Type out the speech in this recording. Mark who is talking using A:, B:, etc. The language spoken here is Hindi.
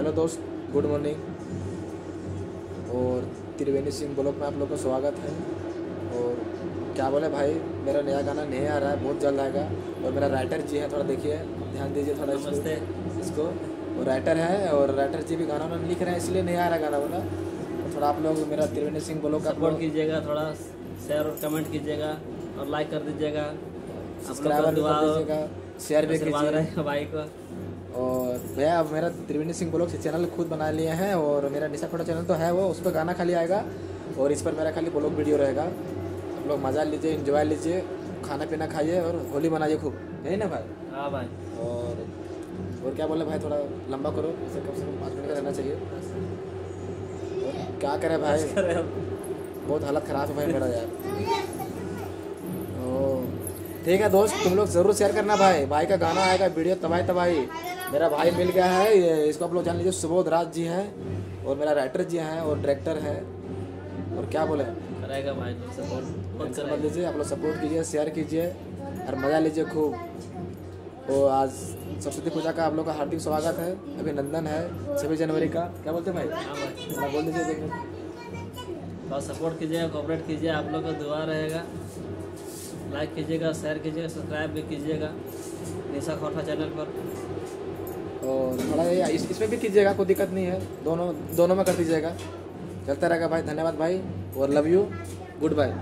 A: हेलो दोस्त गुड मॉर्निंग। और त्रिवेणी सिंह ब्लॉग में आप लोग का स्वागत है। और क्या बोले भाई मेरा नया गाना नहीं आ रहा है बहुत जल्द आएगा। और मेरा राइटर जी है थोड़ा देखिए ध्यान दीजिए थोड़ा इसको-
B: नमस्ते।
A: इसको। वो राइटर है और राइटर जी भी गाना उन्होंने लिख रहे हैं इसलिए नहीं आ रहा गाना वाला। तो थोड़ा आप लोग मेरा त्रिवेणी सिंह ब्लॉग का
B: सपोर्ट कीजिएगा थोड़ा शेयर और कमेंट कीजिएगा और लाइक कर दीजिएगा।
A: सब्सक्राइबर भी कर दीजिएगा शेयर भी
B: आशीर्वाद
A: कीजिए
B: भाई को।
A: और भैया अब मेरा त्रिवेणी सिंह ब्लॉग से चैनल खुद बना लिए हैं और मेरा निशा फ़ोटो चैनल तो है वो उस पर गाना खाली आएगा और इस पर मेरा खाली ब्लॉग वीडियो रहेगा। आप लोग मज़ा लीजिए इंजॉय लीजिए खाना पीना खाइए और होली मनाइए खूब। यही ना भाई?
B: हाँ भाई।
A: और और क्या बोले भाई थोड़ा लंबा करो जैसे कम से कम पाँच मिनट का रहना चाहिए। और क्या करें भाई? बहुत हालत ख़राब है भाई मेरा यार। ठीक है दोस्त तुम लोग ज़रूर शेयर करना भाई। भाई का गाना आएगा वीडियो तबाही तबाही मेरा भाई मिल गया है ये इसको आप लोग जान लीजिए सुबोध राज जी हैं और मेरा राइटर जी हैं और डायरेक्टर है। और क्या बोले?
B: करेगा भाई सपोर्ट
A: लीजिए आप लोग सपोर्ट कीजिए शेयर कीजिए और मज़ा लीजिए खूब। तो आज सरस्वती पूजा का आप लोग का हार्दिक स्वागत है। अभिनंदन है छब्बीस जनवरी का। क्या बोलते हैं भाई?
B: हाँ
A: बोल दीजिए देखिए।
B: और सपोर्ट कीजिएगा कॉपरेट कीजिए आप लोग का दुआ रहेगा। लाइक कीजिएगा शेयर कीजिएगा सब्सक्राइब भी कीजिएगा। निशा खोटा चैनल पर।
A: और थोड़ा ये इस, इसमें भी कीजिएगा कोई दिक्कत नहीं है। दोनों दोनों में कर दीजिएगा। चलता रहेगा भाई। धन्यवाद भाई। और लव यू। Good bye.